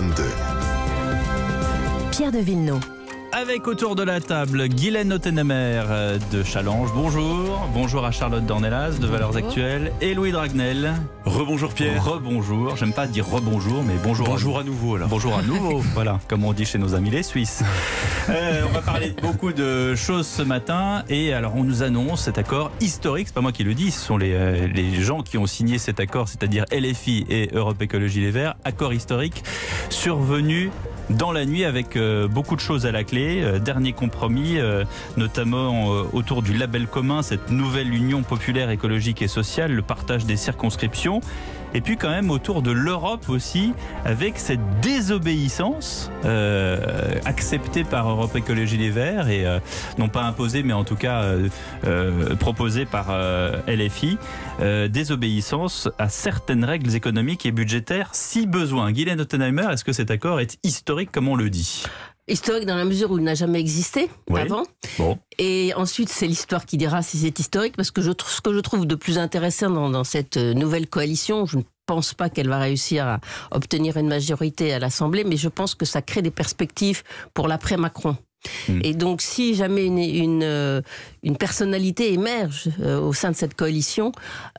2022. Pierre de Villeneuve. Avec autour de la table Guylaine Ottenemer euh, de Challenge, bonjour. Bonjour à Charlotte Dornelas de Valeurs Actuelles et Louis Dragnel. Rebonjour Pierre. Rebonjour. J'aime pas dire rebonjour, mais bonjour. Bonjour à, nouveau alors. Bonjour à nouveau. voilà, comme on dit chez nos amis les Suisses. Euh, on va parler de beaucoup de choses ce matin et alors on nous annonce cet accord historique. C'est pas moi qui le dis, ce sont les, euh, les gens qui ont signé cet accord, c'est-à-dire LFI et Europe Écologie Les Verts. Accord historique survenu dans la nuit avec euh, beaucoup de choses à la clé. Euh, dernier compromis, euh, notamment autour du label commun, cette nouvelle union populaire écologique et sociale, le partage des circonscriptions et puis quand même autour de l'Europe aussi, avec cette désobéissance euh, acceptée par Europe Écologie Les Verts, et euh, non pas imposée, mais en tout cas euh, proposée par LFI, désobéissance à certaines règles économiques et budgétaires si besoin. Guylaine Ottenheimer, est-ce que cet accord est historique comme on le dit? Historique dans la mesure où il n'a jamais existé avant. Bon. Et ensuite, c'est l'histoire qui dira si c'est historique, parce que je, ce que je trouve de plus intéressant dans, dans cette euh, nouvelle coalition, je ne pense pas qu'elle va réussir à obtenir une majorité à l'Assemblée, mais je pense que ça crée des perspectives pour l'après-Macron. Hmm. Et donc, si jamais une, une, euh, une personnalité émerge euh, au sein de cette coalition,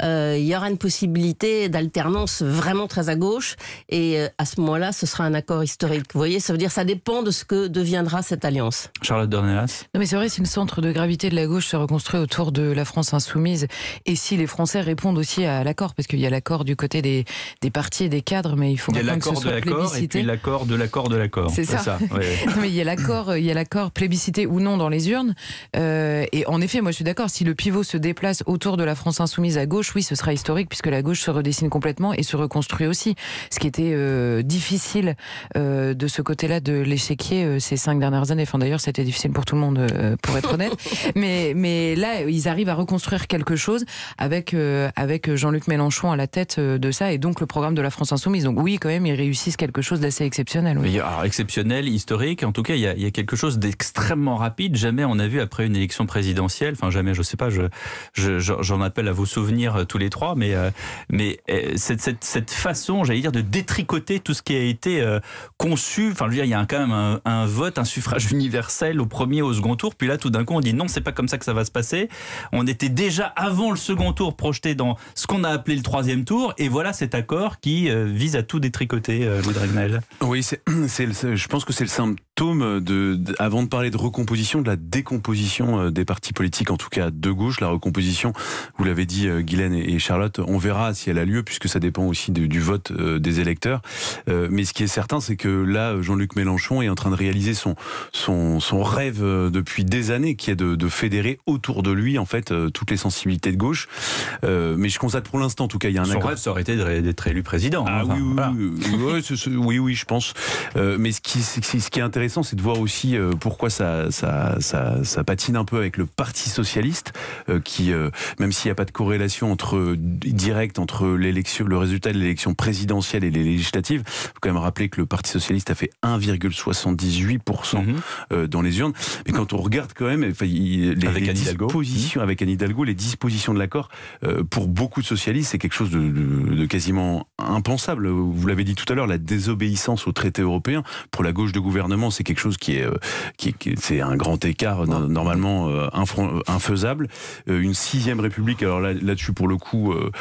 euh, il y aura une possibilité d'alternance vraiment très à gauche. Et à ce moment-là, ce sera un accord historique. Vous voyez, ça veut dire ça dépend de ce que deviendra cette alliance. Charlotte Dornelas Non, mais c'est vrai, si le centre de gravité de la gauche se reconstruit autour de la France insoumise, et si les Français répondent aussi à l'accord, parce qu'il y a l'accord du côté des, des partis et des cadres, mais il faut il y a l'accord de l'accord et puis l'accord de l'accord de l'accord. C'est ça. ça mais il y a l'accord, il y a l'accord plébiscité ou non dans les urnes. Euh, et en effet, moi je suis d'accord, si le pivot se déplace autour de la France insoumise à gauche, oui, ce sera historique puisque la gauche se redessine complètement et se reconstruit aussi. Ce qui était euh, difficile euh, de ce côté-là de l'échiquier ces cinq dernières années. Enfin d'ailleurs, c'était difficile pour tout le monde, pour être honnête. mais, mais là, ils arrivent à reconstruire quelque chose avec, avec Jean-Luc Mélenchon à la tête de ça et donc le programme de la France insoumise. Donc oui, quand même, ils réussissent quelque chose d'assez exceptionnel. Oui. alors, exceptionnel, historique. En tout cas, il y a, il y a quelque chose d'extrêmement extrêmement rapide. Jamais on a vu après une élection présidentielle, jamais, je sais pas, je, j'en appelle à vos souvenirs euh, tous les trois, mais, euh, euh, cette, façon, j'allais dire, de détricoter tout ce qui a été conçu. Enfin, je veux dire, il y a quand même un, vote, un suffrage universel au premier, au second tour. Puis là, tout d'un coup, on dit non, c'est pas comme ça que ça va se passer. On était déjà avant le second tour projeté dans ce qu'on a appelé le troisième tour. Et voilà cet accord qui vise à tout détricoter, Louis Dragnel. Oui, je pense que c'est le symptôme avant de parler de recomposition, de la décomposition des partis politiques, en tout cas de gauche. La recomposition, vous l'avez dit, euh, Guylaine et Charlotte, on verra si elle a lieu, puisque ça dépend aussi du vote euh, des électeurs. Mais ce qui est certain, c'est que là, Jean-Luc Mélenchon est en train de réaliser son, son, son rêve depuis des années, qui est de, de fédérer autour de lui, en fait, toutes les sensibilités de gauche. Mais je constate pour l'instant, en tout cas, il y a un son accord. rêve, ça aurait été d'être élu président. Ah oui, oui, oui, oui, je pense. Mais ce qui, ce qui est intéressant, c'est de voir aussi pourquoi ça ça, patine un peu avec le Parti socialiste, euh, qui, euh, même s'il n'y a pas de corrélation entre directe entre l'élection, le résultat de l'élection présidentielle et les législatives, faut quand même rappeler que le Parti socialiste a fait 1,78% mhm. euh, dans les urnes. Mais quand on regarde quand même, les, avec dispositions avec Anne Hidalgo, les dispositions de l'accord pour beaucoup de socialistes, c'est quelque chose de, quasiment impensable. Vous l'avez dit tout à l'heure, la désobéissance au traité européen pour la gauche de gouvernement, c'est quelque chose qui est, qui, qui c'est un grand écart normalement euh, infaisable. Euh, une sixième république, alors là, là-dessus pour le coup, euh,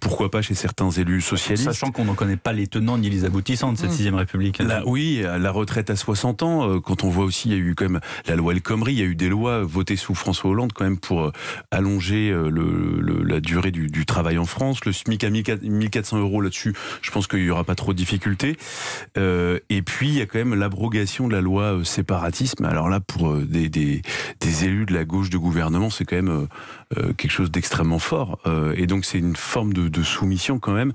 pourquoi pas chez certains élus socialistes. Sachant qu'on n'en connaît pas les tenants ni les aboutissants de cette mmh. sixième république. oui, la retraite à 60 ans, quand on voit aussi, il y a eu quand même la loi El Khomri, il y a eu des lois votées sous François Hollande quand même pour allonger le, la durée du, du, travail en France. Le SMIC à 1400 euros là-dessus, je pense qu'il n'y aura pas trop de difficultés. et puis, il y a quand même l'abrogation de la loi séparatisme. Alors là, pour euh, des, des, élus de la gauche de gouvernement, c'est quand même euh, euh, quelque chose d'extrêmement fort. et donc c'est une forme de, soumission quand même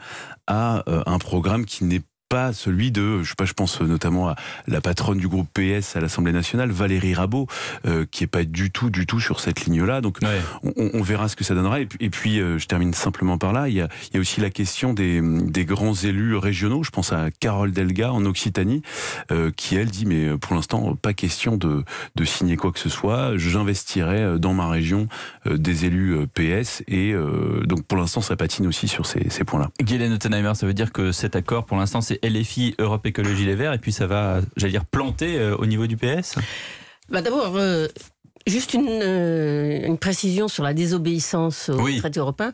à un programme qui n'est pas celui de, je sais pas, je pense notamment à la patronne du groupe PS à l'Assemblée nationale, Valérie Rabault, euh, qui est pas du tout, du tout sur cette ligne-là. Donc, on, verra ce que ça donnera. Et puis, et puis euh, je termine simplement par là. Il y a, il y a aussi la question des, des, grands élus régionaux. Je pense à Carole Delga en Occitanie, euh, qui elle dit, mais pour l'instant, pas question de, de signer quoi que ce soit. J'investirai dans ma région des élus PS. Et donc, pour l'instant, ça patine aussi sur ces, ces points-là. Guylaine Ottenheimer, ça veut dire que cet accord, pour l'instant, c'est LFI, Europe Écologie Les Verts, et puis ça va, j'allais dire, planter euh, au niveau du PS bah D'abord, euh, Juste une, euh, une, précision sur la désobéissance au oui. traité européen.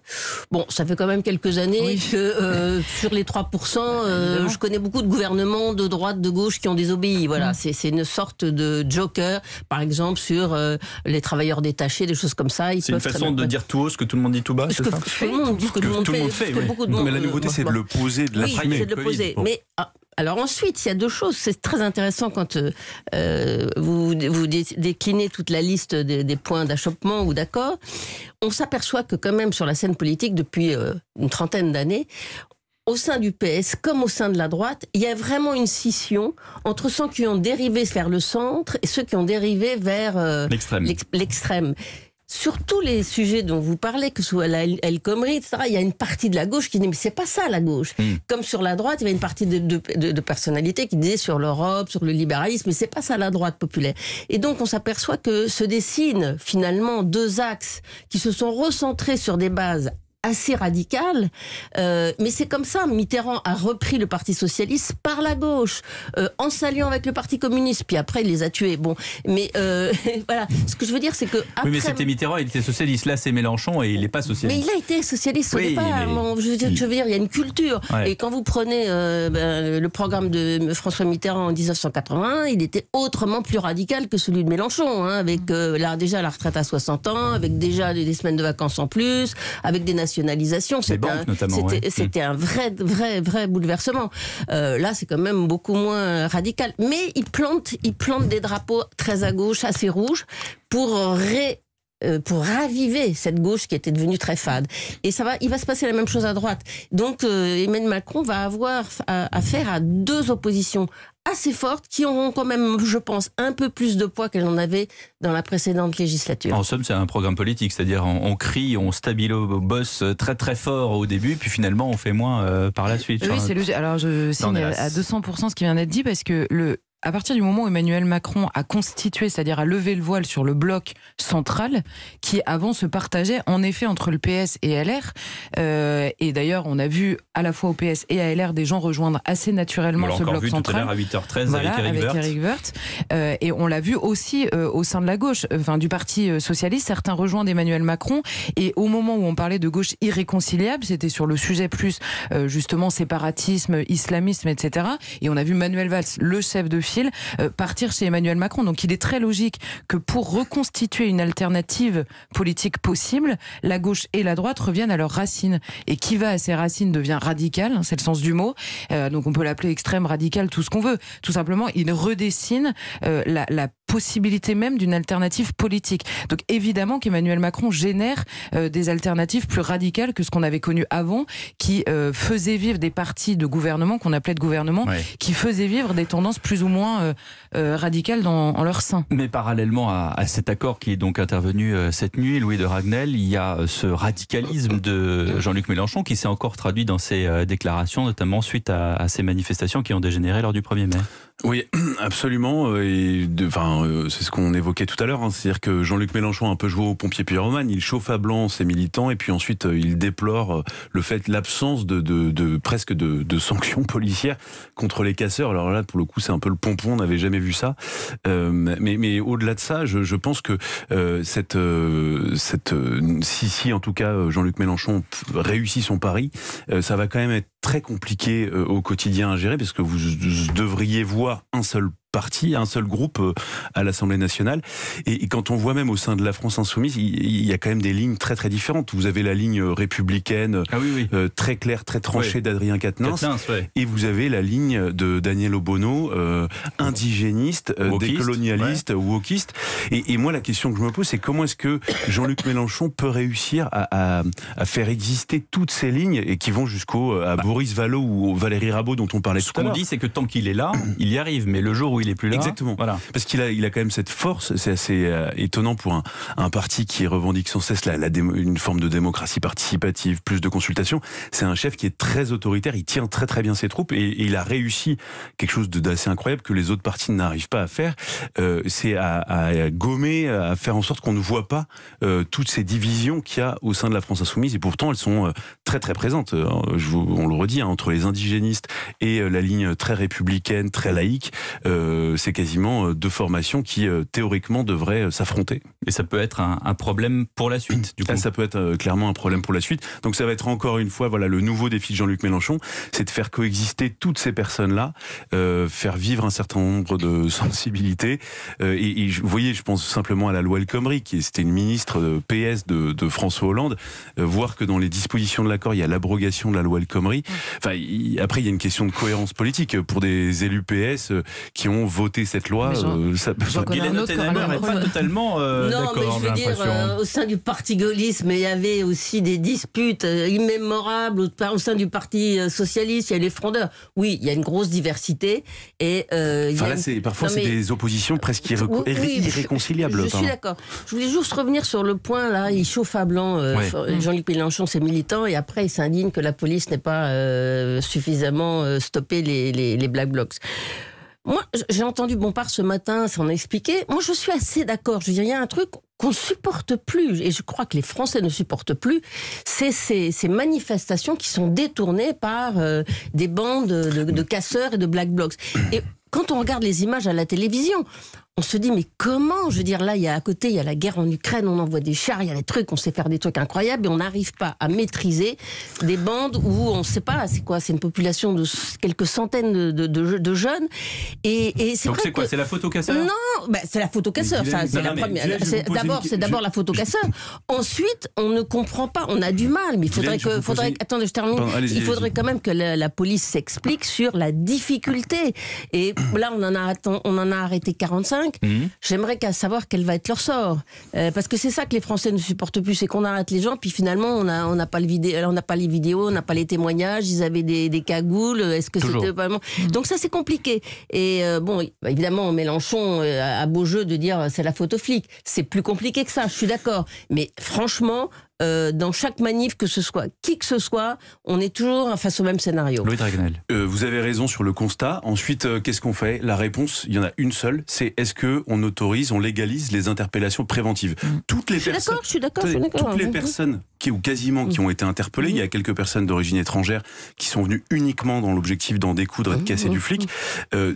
Bon, ça fait quand même quelques années oui. que euh, sur les 3%, euh, je connais beaucoup de gouvernements de droite, de gauche qui ont désobéi. Voilà, mmh. c'est une sorte de joker, par exemple sur euh, les travailleurs détachés, des choses comme ça. C'est une façon de dire tout haut ce que tout le monde dit tout bas, c'est ça tout le monde, ce que, que tout le monde fait. fait oui. mais la nouveauté, c'est de le poser, de. Oui, c'est de le poser. Mais ah, alors ensuite, il y a deux choses. C'est très intéressant quand euh, vous, vous, déclinez toute la liste des, des points d'achoppement ou d'accord. On s'aperçoit que quand même sur la scène politique, depuis euh, une trentaine d'années, au sein du PS comme au sein de la droite, il y a vraiment une scission entre ceux qui ont dérivé vers le centre et ceux qui ont dérivé vers euh, l'extrême sur tous les sujets dont vous parlez, que ce soit la El Khomri, etc., il y a une partie de la gauche qui dit mais c'est pas ça la gauche. Mm. Comme sur la droite, il y avait une partie de, de, de, de personnalités qui disaient sur l'Europe, sur le libéralisme, mais c'est pas ça la droite populaire. Et donc on s'aperçoit que se dessinent finalement deux axes qui se sont recentrés sur des bases assez radical, euh, mais c'est comme ça. Mitterrand a repris le Parti socialiste par la gauche, euh, en s'alliant avec le Parti communiste, puis après il les a tués. Bon, mais euh, voilà. Ce que je veux dire, c'est que après... oui, mais c'était Mitterrand, il était socialiste. Là, c'est Mélenchon et il n'est pas socialiste. Mais il a été socialiste au oui, départ. Mais... Bon, je, veux dire, je veux dire, il y a une culture. Ouais. Et quand vous prenez ben, le programme de François Mitterrand en 1981, il était autrement plus radical que celui de Mélenchon, hein, avec là, déjà la retraite à 60 ans, avec déjà des semaines de vacances en plus, avec des nationalisation. C'était un, vrai, vrai, vrai bouleversement. Euh, là, c'est quand même beaucoup moins radical. Mais il plante, il plante des drapeaux très à gauche, assez rouges, pour ré pour raviver cette gauche qui était devenue très fade. Et ça va, il va se passer la même chose à droite. Donc euh, Emmanuel Macron va avoir affaire à deux oppositions assez fortes qui auront quand même, je pense, un peu plus de poids qu'elles en avaient dans la précédente législature. En somme, c'est un programme politique, c'est-à-dire on, on, crie, on stabile au boss très très fort au début, puis finalement on fait moins euh, par la suite. Oui, c'est logique. Alors je signe à 200% ce qui vient d'être dit parce que le à partir du moment où Emmanuel Macron a constitué, c'est-à-dire a levé le voile sur le bloc central, qui avant se partageait en effet entre le PS et LR, euh, et d'ailleurs on a vu à la fois au PS et à LR des gens rejoindre assez naturellement on ce bloc vu central. Tout à, à 8h13 voilà, avec Eric avec Woerth. Euh, et on l'a vu aussi euh, au sein de la gauche, enfin du Parti socialiste, certains rejoignent Emmanuel Macron, et au moment où on parlait de gauche irréconciliable, c'était sur le sujet plus justement séparatisme, islamisme, etc. Et on a vu Manuel Valls, le chef de euh, partir chez Emmanuel Macron. Donc il est très logique que pour reconstituer une alternative politique possible, la gauche et la droite reviennent à leurs racines. Et qui va à ses racines devient radical, hein, c'est le sens du mot. Euh, donc on peut l'appeler extrême radical, tout ce qu'on veut. Tout simplement, il redessine euh, la, la possibilité même d'une alternative politique. Donc évidemment qu'Emmanuel Macron génère euh, des alternatives plus radicales que ce qu'on avait connu avant, qui euh, faisaient vivre des partis de gouvernement qu'on appelait de gouvernement, Ouais. qui faisaient vivre des tendances plus ou moins euh, euh, radicales dans, en leur sein. Mais parallèlement à, à, cet accord qui est donc intervenu euh, cette nuit, Louis de Ragnel, il y a euh, ce radicalisme de Jean-Luc Mélenchon qui s'est encore traduit dans ses euh, déclarations, notamment suite à, à ces manifestations qui ont dégénéré lors du 1er mai. Oui, absolument. Et de, enfin, euh, c'est ce qu'on évoquait tout à l'heure. Hein. C'est-à-dire que Jean-Luc Mélenchon a un peu joué au pompier pyromane. Il chauffe à blanc ses militants et puis ensuite euh, il déplore euh, le fait, l'absence de, de, de, presque de, de, sanctions policières contre les casseurs. Alors là, pour le coup, c'est un peu le pompon. On n'avait jamais vu ça. Euh, mais, mais au-delà de ça, je, je pense que euh, cette, cette, si, si en tout cas Jean-Luc Mélenchon réussit son pari, ça va quand même être très compliqué au quotidien à gérer parce que vous devriez voir un seul parti, un seul groupe euh, à l'Assemblée nationale. Et, quand on voit même au sein de la France insoumise, il, y a quand même des lignes très très différentes. Vous avez la ligne républicaine ah oui, oui. Euh, très claire, très tranchée oui. d'Adrien Quatennens, ouais. et vous avez la ligne de Daniel Obono, euh, indigéniste, euh, décolonialiste, wokiste. Et, et, moi, la question que je me pose, c'est comment est-ce que Jean-Luc Mélenchon peut réussir à, à, à, faire exister toutes ces lignes et qui vont jusqu'au à bah. Boris Vallaud ou Valérie Rabault dont on parlait tout à l'heure. Ce qu'on dit, c'est que tant qu'il est là, il y arrive. Mais le jour où où il est plus là. Exactement. Voilà. Parce qu'il a, il a quand même cette force. C'est assez euh, étonnant pour un, un, parti qui revendique sans cesse la, la une forme de démocratie participative, plus de consultation. C'est un chef qui est très autoritaire. Il tient très très bien ses troupes et, et il a réussi quelque chose d'assez incroyable que les autres partis n'arrivent pas à faire. Euh, c'est à, à, gommer, à faire en sorte qu'on ne voit pas euh, toutes ces divisions qu'il y a au sein de la France insoumise. Et pourtant, elles sont très très présentes. Je vous, on le redit, hein, entre les indigénistes et la ligne très républicaine, très laïque, c'est quasiment deux formations qui théoriquement devraient s'affronter. Et ça peut être un, un problème pour la suite. Du coup. Ah, ça peut être clairement un problème pour la suite. Donc ça va être encore une fois, voilà, le nouveau défi de Jean-Luc Mélenchon, c'est de faire coexister toutes ces personnes-là, faire vivre un certain nombre de sensibilités. et, et, vous voyez, je pense simplement à la loi El Khomri, qui c'était une ministre de PS de, de François Hollande, voir que dans les dispositions de l'accord, il y a l'abrogation de la loi El Khomri. Enfin, après, il y a une question de cohérence politique pour des élus PS qui ont voté cette loi. Euh, ça, n'est pas totalement euh, Non, mais je veux dire, euh, au sein du parti gaullisme, il y avait aussi des disputes immémorables au, sein du parti socialiste. Il y a les frondeurs. Oui, il y a une grosse diversité. Et, enfin, là, parfois, c'est des oppositions presque irréconciliables. Je, je suis d'accord. Je voulais juste revenir sur le point, là, il chauffe à blanc, euh, Jean-Luc Mélenchon, ses militants, et après il s'indigne que la police n'ait pas euh, suffisamment euh, stoppé les, les, Black Blocs. Moi, j'ai entendu Bompard ce matin s'en expliquer. Moi, je suis assez d'accord. Je veux dire, il y a un truc qu'on supporte plus, et je crois que les Français ne supportent plus, c'est ces, ces, manifestations qui sont détournées par des bandes de, de, casseurs et de black blocs. Et quand on regarde les images à la télévision, on se dit mais comment? Je veux dire là, il y a à côté, il y a la guerre en Ukraine, on envoie des chars, il y a des trucs, on sait faire des trucs incroyables, et on n'arrive pas à maîtriser des bandes où on ne sait pas, c'est quoi? C'est une population de quelques centaines de, de, jeunes, et, et c'est c'est quoi C'est la photo casseur Non, bah, c'est la photo casseur. Ça, c'est la première. D'abord, c'est d'abord la photo casseur. Ensuite, on ne comprend pas, on a du mal, mais il faudrait que, faudrait, attendez, je termine. il faudrait quand même que la, police s'explique sur la difficulté. Et là, on en a, on en a arrêté 45. Mhm. J'aimerais qu'à savoir quel va être leur sort. Euh, parce que c'est ça que les Français ne supportent plus, c'est qu'on arrête les gens, puis finalement, on n'a on a pas, le vidéo, on pas les vidéos, on n'a pas les témoignages, ils avaient des, des cagoules, est-ce que c'était vraiment... Donc ça, c'est compliqué. Et euh, bon, évidemment, Mélenchon euh, a beau jeu de dire c'est la photo flic. C'est plus compliqué que ça, je suis d'accord. Mais franchement, euh, dans chaque manif, que ce soit qui que ce soit, on est toujours face au même scénario. Louis Dragnel. Euh, vous avez raison sur le constat. Ensuite, euh, qu'est-ce qu'on fait? La réponse, il y en a une seule, c'est est-ce que on autorise, on légalise les interpellations préventives? Mm. Toutes les personnes, je suis d'accord, toutes les personnes qui ou quasiment qui mm. ont été interpellées, il y a quelques personnes d'origine étrangère qui sont venues uniquement dans l'objectif d'en découdre et de mm. casser du flic.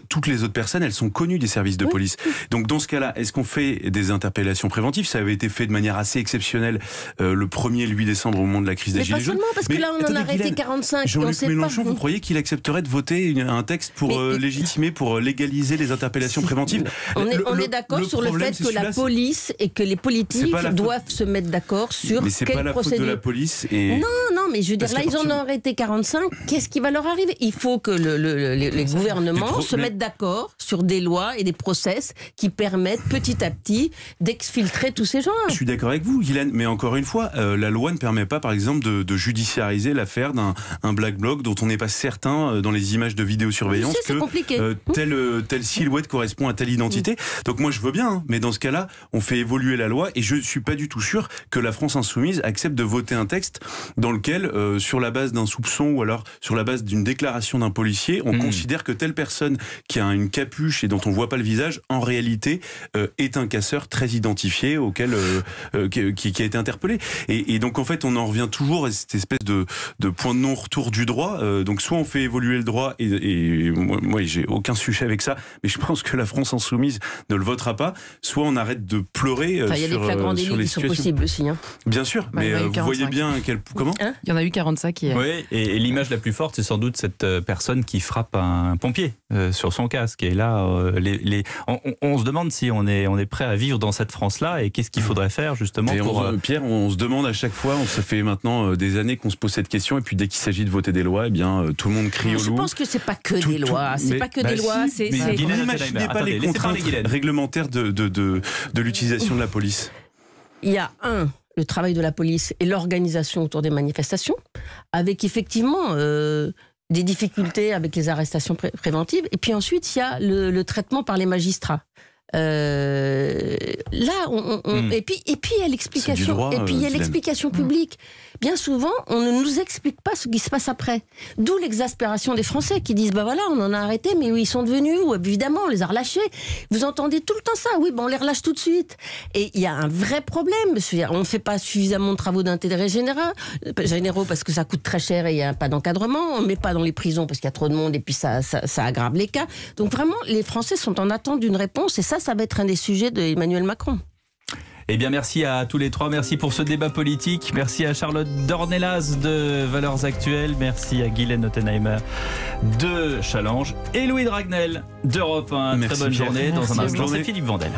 toutes les autres personnes, elles sont connues des services de police. Donc dans ce cas-là, est-ce qu'on fait des interpellations préventives? Ça avait été fait de manière assez exceptionnelle. le 1er 8 décembre au moment de la crise des Gilets jaunes. parce que là on en a arrêté 45. Jean-Luc Mélenchon, vous croyez qu'il accepterait de voter un texte pour euh, légitimer, pour euh, légaliser les interpellations préventives? On est, est d'accord sur le fait que la police et que les politiques doivent se mettre d'accord sur mais c'est pas la faute de la police et... Non, non, mais je veux dire, là ils en ont arrêté 45. Qu'est-ce qui va leur arriver? Il faut que le, les gouvernements se mettent d'accord sur des lois et des process qui permettent petit à petit d'exfiltrer tous ces gens. Je suis d'accord avec vous, Guylaine, mais encore une fois, euh, la loi ne permet pas, par exemple, de, de judiciariser l'affaire d'un black bloc dont on n'est pas certain euh, dans les images de vidéosurveillance que euh, telle, euh, telle silhouette correspond à telle identité. Donc moi je veux bien, hein, mais dans ce cas-là, on fait évoluer la loi et je suis pas du tout sûr que la France insoumise accepte de voter un texte dans lequel, sur la base d'un soupçon ou alors sur la base d'une déclaration d'un policier, on hmm. considère que telle personne qui a une capuche et dont on voit pas le visage, en réalité, est un casseur très identifié auquel qui, qui, a été interpellé. Et, et donc en fait, on en revient toujours à cette espèce de, de point de non-retour du droit. Euh, donc soit on fait évoluer le droit, et, et moi, j'ai aucun sujet avec ça, mais je pense que la France insoumise ne le votera pas. Soit on arrête de pleurer euh, enfin, y a sur, des flagrants euh, sur les qui situations. sont possibles aussi. Hein. Bien sûr, bah, mais vous voyez bien quel comment hein? Il y en a eu 45 hier. Oui, et, l'image la plus forte, c'est sans doute cette personne qui frappe un pompier sur son casque. Et là, les, les... On, on, se demande si on est, on est prêt à vivre dans cette France-là et qu'est-ce qu'il faudrait faire justement pour. Pierre, on se demande à chaque fois, on se fait maintenant euh, des années qu'on se pose cette question, et puis dès qu'il s'agit de voter des lois, eh bien, euh, tout le monde crie au loup. Je pense que c'est pas que des lois. C'est pas que des bah lois. c'est. N'imaginez pas les contraintes réglementaires de, de, de, de l'utilisation de la police. Il y a un le travail de la police et l'organisation autour des manifestations, avec effectivement euh, des difficultés avec les arrestations pré- préventives. Et puis ensuite, il y a le, le traitement par les magistrats. Euh, là, on, on- Hmm. et puis et puis il y a l'explication. droit, Et puis il y a euh, l'explication publique. Bien souvent, on ne nous explique pas ce qui se passe après. D'où l'exaspération des Français qui disent bah voilà, on en a arrêté, mais où ils sont devenus Ou évidemment, on les a relâchés. Vous entendez tout le temps ça. Oui, ben on les relâche tout de suite. Et il y a un vrai problème. On ne fait pas suffisamment de travaux d'intérêt général, euh, généraux parce que ça coûte très cher et il n'y a pas d'encadrement. On ne met pas dans les prisons parce qu'il y a trop de monde et puis ça, ça, ça aggrave les cas. Donc vraiment, les Français sont en attente d'une réponse et ça, ça va être un des sujets d'Emmanuel Macron. Eh bien, merci à tous les trois. Merci pour ce débat politique. Merci à Charlotte Dornelas de Valeurs Actuelles. Merci à Guylaine Ottenheimer de Challenge. Et Louis Dragnel d'Europe 1. Très Merci, bonne Pierre. journée. Dans Merci un à instant, c'est Philippe Vandel.